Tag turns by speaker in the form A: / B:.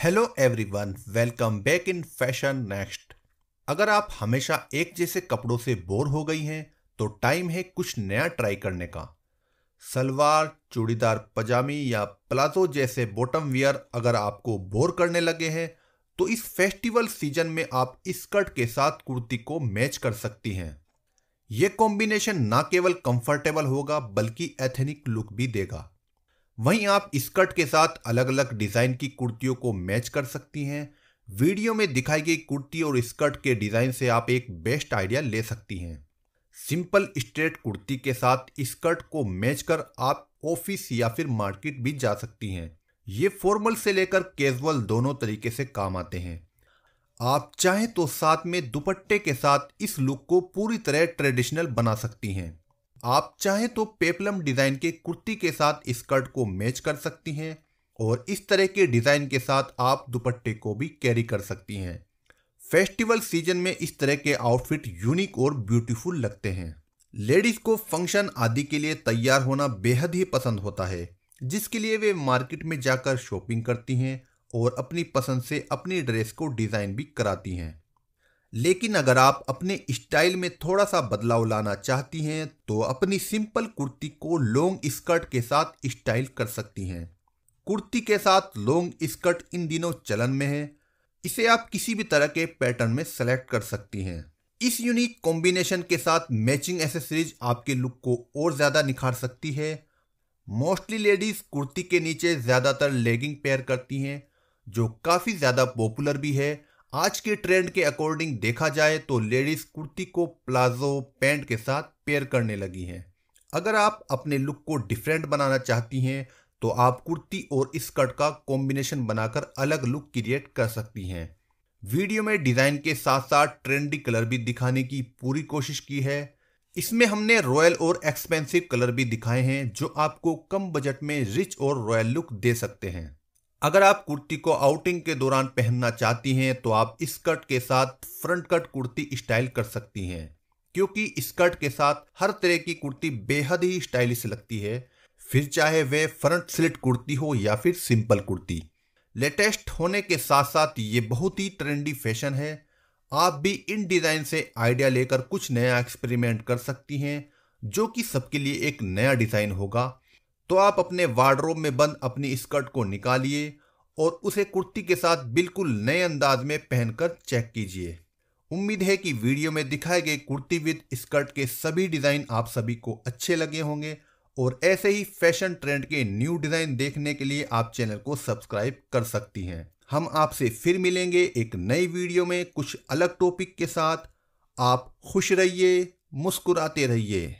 A: Hello everyone welcome back in fashion next अगर आप हमेशा एक जैसे कपड़ों से बोर हो गई हैं तो टाइम है कुछ नया ट्राई करने का। सलवार, चूड़ीदार पजामी या प्लाजो जैसे बॉटम वियर अगर आपको बोर करने लगे हैं तो इस फेस्टिवल सीज़न में आप स्कर्ट के साथ कुर्ती को मैच कर सकती हैं। यह कॉम्बिनेशन ना केवल कंफर्टेबल होगा, बल्कि एथेनिक लुक भी देगा। वहीं आप स्कर्ट के साथ अलग अलग डिज़ाइन की कुर्तियों को मैच कर सकती हैं। वीडियो में दिखाई गई कुर्ती और स्कर्ट के डिज़ाइन से आप एक बेस्ट आइडिया ले सकती हैं। सिंपल स्ट्रेट कुर्ती के साथ स्कर्ट को मैच कर आप ऑफ़िस या फिर मार्केट भी जा सकती हैं। ये फॉर्मल से लेकर कैजुअल दोनों तरीके से काम आते हैं। आप चाहें तो साथ में दुपट्टे के साथ इस लुक को पूरी तरह ट्रेडिशनल बना सकती हैं। आप चाहें तो पेपलम डिज़ाइन के कुर्ती के साथ स्कर्ट को मैच कर सकती हैं और इस तरह के डिज़ाइन के साथ आप दुपट्टे को भी कैरी कर सकती हैं। फेस्टिवल सीज़न में इस तरह के आउटफिट यूनिक और ब्यूटीफुल लगते हैं। लेडीज़ को फ़ंक्शन आदि के लिए तैयार होना बेहद ही पसंद होता है, जिसके लिए वे मार्केट में जाकर शॉपिंग करती हैं और अपनी पसंद से अपनी ड्रेस को डिज़ाइन भी कराती हैं। लेकिन अगर आप अपने स्टाइल में थोड़ा सा बदलाव लाना चाहती हैं तो अपनी सिंपल कुर्ती को लॉन्ग स्कर्ट के साथ स्टाइल कर सकती हैं। कुर्ती के साथ लॉन्ग स्कर्ट इन दिनों चलन में है। इसे आप किसी भी तरह के पैटर्न में सेलेक्ट कर सकती हैं। इस यूनिक कॉम्बिनेशन के साथ मैचिंग एसेसरीज आपके लुक को और ज़्यादा निखार सकती है। मोस्टली लेडीज़ कुर्ती के नीचे ज़्यादातर लेगिंग पेयर करती हैं, जो काफ़ी ज़्यादा पॉपुलर भी है आज के ट्रेंड के अकॉर्डिंग देखा जाए तो लेडीज़ कुर्ती को प्लाजो पैंट के साथ पेयर करने लगी हैं। अगर आप अपने लुक को डिफरेंट बनाना चाहती हैं तो आप कुर्ती और स्कर्ट का कॉम्बिनेशन बनाकर अलग लुक क्रिएट कर सकती हैं। वीडियो में डिज़ाइन के साथ साथ ट्रेंडी कलर भी दिखाने की पूरी कोशिश की है। इसमें हमने रॉयल और एक्सपेंसिव कलर भी दिखाए हैं, जो आपको कम बजट में रिच और रॉयल लुक दे सकते हैं। अगर आप कुर्ती को आउटिंग के दौरान पहनना चाहती हैं तो आप स्कर्ट के साथ फ्रंट कट कुर्ती स्टाइल कर सकती हैं। क्योंकि स्कर्ट के साथ हर तरह की कुर्ती बेहद ही स्टाइलिश लगती है। फिर चाहे वह फ्रंट स्लिट कुर्ती हो या फिर सिंपल कुर्ती। लेटेस्ट होने के साथ साथ ये बहुत ही ट्रेंडी फ़ैशन है। आप भी इन डिज़ाइन से आइडिया लेकर कुछ नया एक्सपेरिमेंट कर सकती हैं, जो कि सबके लिए एक नया डिज़ाइन होगा। तो आप अपने वार्ड्रोब में बंद अपनी स्कर्ट को निकालिए और उसे कुर्ती के साथ बिल्कुल नए अंदाज में पहनकर चेक कीजिए। उम्मीद है कि वीडियो में दिखाए गए कुर्ती विद स्कर्ट के सभी डिज़ाइन आप सभी को अच्छे लगे होंगे और ऐसे ही फ़ैशन ट्रेंड के न्यू डिज़ाइन देखने के लिए आप चैनल को सब्सक्राइब कर सकती हैं। हम आपसे फिर मिलेंगे एक नई वीडियो में कुछ अलग टॉपिक के साथ। आप खुश रहिए, मुस्कुराते रहिए।